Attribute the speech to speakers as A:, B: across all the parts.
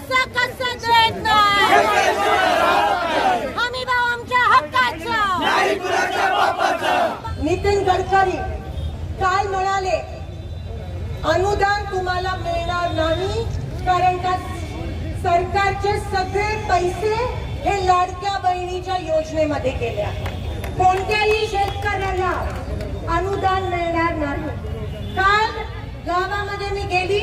A: देत नाही आमच्या हक्काचा
B: नितीन गडकरी काल म्हणाले? अनुदान तुम्हाला मिळणार नाही कारण का सरकारचे सगळे पैसे हे लाडक्या बहिणीच्या योजनेमध्ये गेल्या कोणत्याही शेतकऱ्याला अनुदान मिळणार नाही काल गावामध्ये मी गेली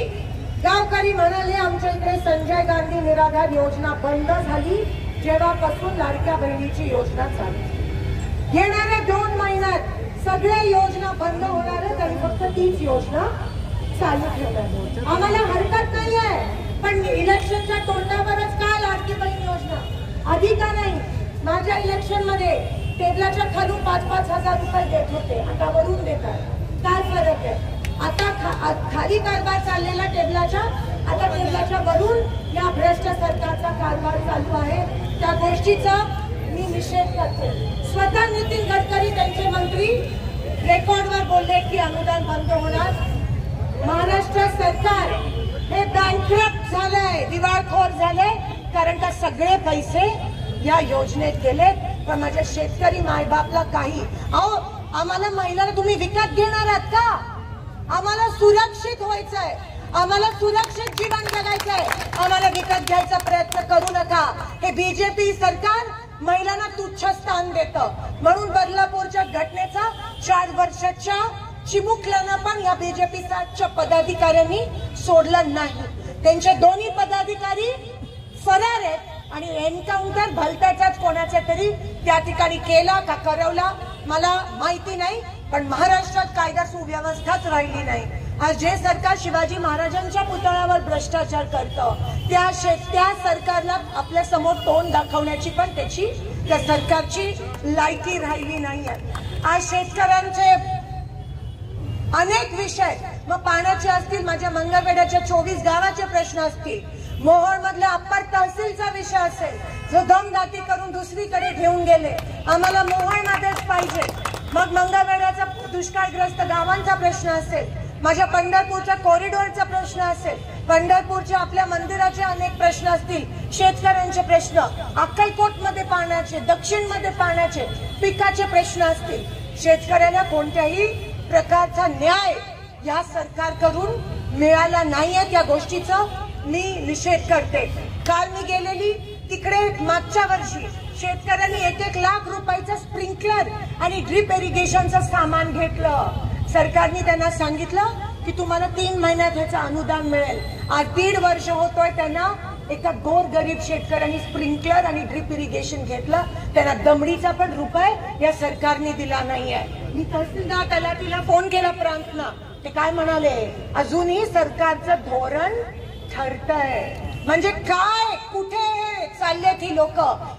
B: गावकरी म्हणाले आमच्या इकडे संजय गांधी निराधार योजना बंद झाली जेव्हापासून लाडक्या बहिणीची योजना चालू येणाऱ्या दोन महिन्यात सगळ्या योजना बंद होणार आहेत आणि फक्त तीच योजना चालू ठेवणार आम्हाला हरकत नाही आहे पण इलेक्शनच्या तोंडावरच का लाडकी बहीण योजना? आधी का नाही? माझ्या इलेक्शनमध्ये टेबलाच्या खालून पाच पाच हजार रुपये देत होते. आता वरून देतात. काय फरक आहे? खाली कारभार चाललेला टेबलाच्या आता टेबलाच्या वरून या भ्रष्ट सरकारचा कारभार चालू आहे. त्या गोष्टीचा मी निषेध करते. स्वतः नितीन गडकरी त्यांचे मंत्री रेकॉर्डवर बोलले की अनुदान बंद होणार. महाराष्ट्र सरकार हे बँकरप्ट झालंय दिवाळखोर झाले कारण का सगळे पैसे या योजनेत गेले पण माझ्या शेतकरी मायबापला काही. अहो आम्हाला महिलांना तुम्ही विकत घेणार आहात का? आम्हाला सुरक्षित व्हायचंय. आम्हाला सुरक्षित जीवन जगायचंय. आम्हाला विकत घ्यायचा प्रयत्न करू नका. हे बीजेपी सरकार महिलांना तुच्छ स्थान देतं. म्हणून बदलापूरच्या घटनेचा चार वर्षाच्या चिमुकल्यानं पण या बीजेपीच्या पदाधिकाऱ्यांनी सोडलं नाही. त्यांचे दोन्ही पदाधिकारी फरार आहेत आणि एन्काउंटर भलत्याचाच कोणाच्या तरी त्या ठिकाणी केला का करवला मला माहिती नाही. पण महाराष्ट्रात कायदा सुव्यवस्थाच राहिली नाही. आज जे सरकार शिवाजी महाराजांच्या पुतळ्यावर भ्रष्टाचार करतं त्या शे त्या सरकारला आपल्यासमोर तोंड दाखवण्याची पण त्याची त्या सरकारची लायकी राहिली नाहीये. आज शेतकऱ्यांचे अनेक विषय मग पाण्याचे असतील माझ्या मंगळवेड्याच्या चोवीस गावाचे प्रश्न असतील. मोहोळ मधल्या अप्पर तहसीलचा विषय असेल जो दमदाटी करून दुसरीकडे घेऊन गेले. आम्हाला मोहोळमध्येच पाहिजे. मग मंगळवेढ्याचा दुष्काळग्रस्त गावांचा प्रश्न असेल माझ्या पंढरपूरच्या कॉरिडॉरचा प्रश्न असेल पंढरपूरच्या आपल्या मंदिराचे अनेक प्रश्न असतील शेतकऱ्यांचे प्रश्न अक्कलकोटमध्ये पाण्याचे दक्षिणमध्ये पाण्याचे पिकाचे प्रश्न असतील. शेतकऱ्यांना कोणत्याही प्रकारचा न्याय या सरकारकडून मिळाला नाहीये त्या गोष्टीचा मी निषेध करते. काल मी गेलेली तिकडे मागच्या वर्षी शेतकऱ्यांनी एक एक लाख रुपयाचं स्प्रिंकलर आणि ड्रीप इरिगेशनचं सामान घेतलं. सरकारने त्यांना सांगितलं की तुम्हाला तीन महिन्यात ह्याचं अनुदान मिळेल. आज दीड वर्ष होतोय त्यांना एका गोर गरीब शेतकऱ्यांनी स्प्रिंकलर आणि ड्रीप इरिगेशन घेतलं. त्यांना दमडीचा पण रुपये या सरकारने दिला नाहीये. मी तहसीलदार त्याला तिला फोन केला प्रांतला ते काय म्हणाले? अजूनही सरकारचं धोरण ठरतंय. म्हणजे काय? कुठे चाललेत ही लोक?